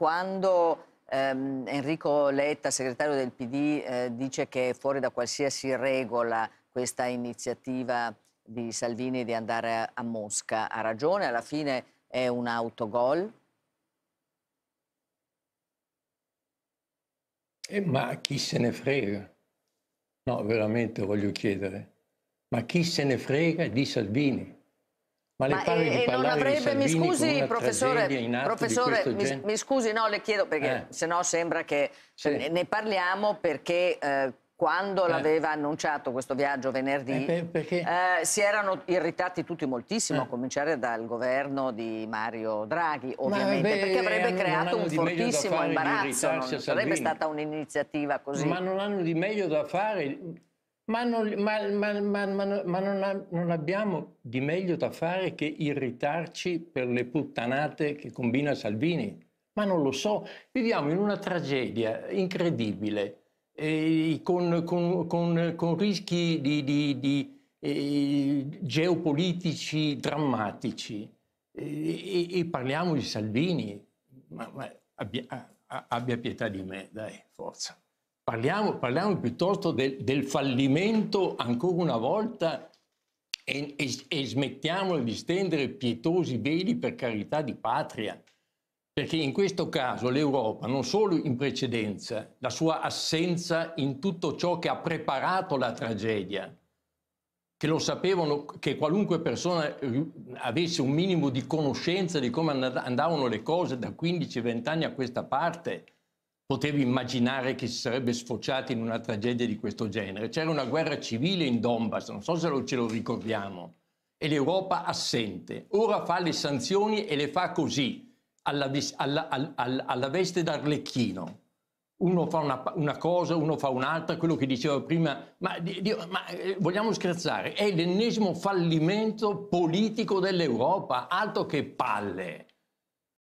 quando ehm, Enrico Letta, segretario del PD, eh, dice che è fuori da qualsiasi regola questa iniziativa di Salvini di andare a, a Mosca, ha ragione, alla fine è un autogol? Eh, ma chi se ne frega? No, veramente voglio chiedere. Ma chi se ne frega di Salvini? Ma, le pare e, di parlare non avrebbe, mi scusi, professore, professore mi, mi, scusi, no, le chiedo perché eh. se no sembra che sì. ne parliamo perché eh, quando eh. l'aveva annunciato questo viaggio venerdì, eh, eh, si erano irritati tutti moltissimo, a eh. cominciare dal governo di Mario Draghi, ovviamente, beh, perché avrebbe creato un fortissimo imbarazzo, non sarebbe stata un'iniziativa così. Ma non hanno di meglio da fare, ma non, ma, ma, ma non, ha, non abbiamo di meglio da fare che irritarci per le puttanate che combina Salvini. Ma non lo so, viviamo in una tragedia incredibile eh, con, con, con, con, rischi di, di, di eh, geopolitici drammatici. E, e, parliamo di Salvini, ma, ma abbia, abbia, pietà di me, dai, forza. Parliamo, parliamo piuttosto del, del, fallimento ancora una volta e, e, e smettiamo di stendere pietosi veli per carità di patria. Perché in questo caso l'Europa, non solo in precedenza, la sua assenza in tutto ciò che ha preparato la tragedia, che lo sapevano, che qualunque persona avesse un minimo di conoscenza di come andavano le cose da 15-20 anni a questa parte, poteva immaginare che si sarebbe sfociata in una tragedia di questo genere. C'era una guerra civile in Donbass, non so se ce lo ricordiamo, e l'Europa assente. Ora fa le sanzioni e le fa così alla, alla, alla, alla veste d'arlecchino. Uno fa una, una, cosa, uno fa un'altra, quello che dicevo prima, ma, Dio, ma eh, vogliamo scherzare? È l'ennesimo fallimento politico dell'Europa, altro che palle.